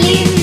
feliz.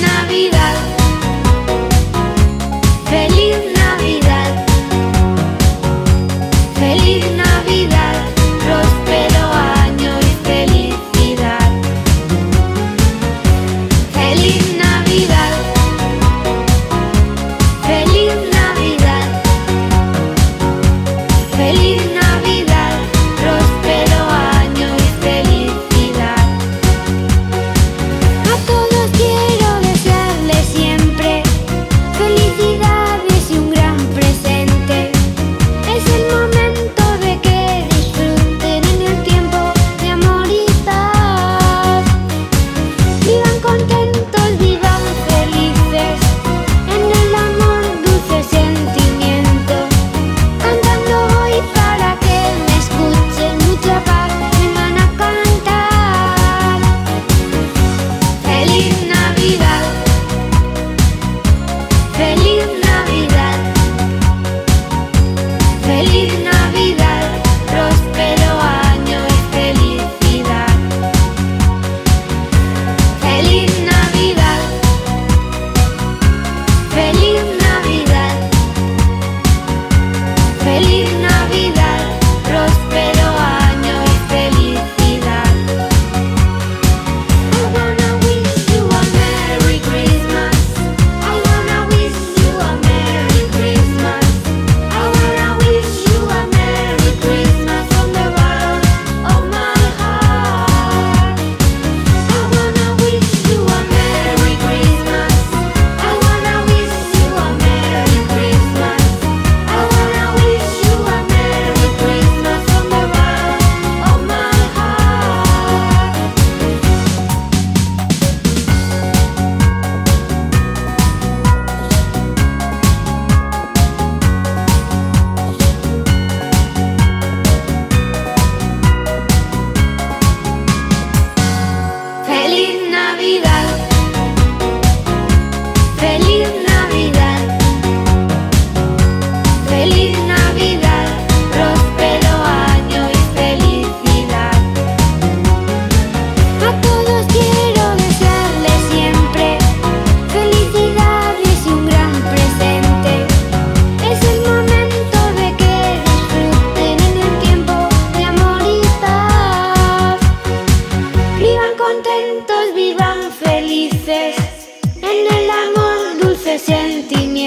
En el amor dulce sentimiento.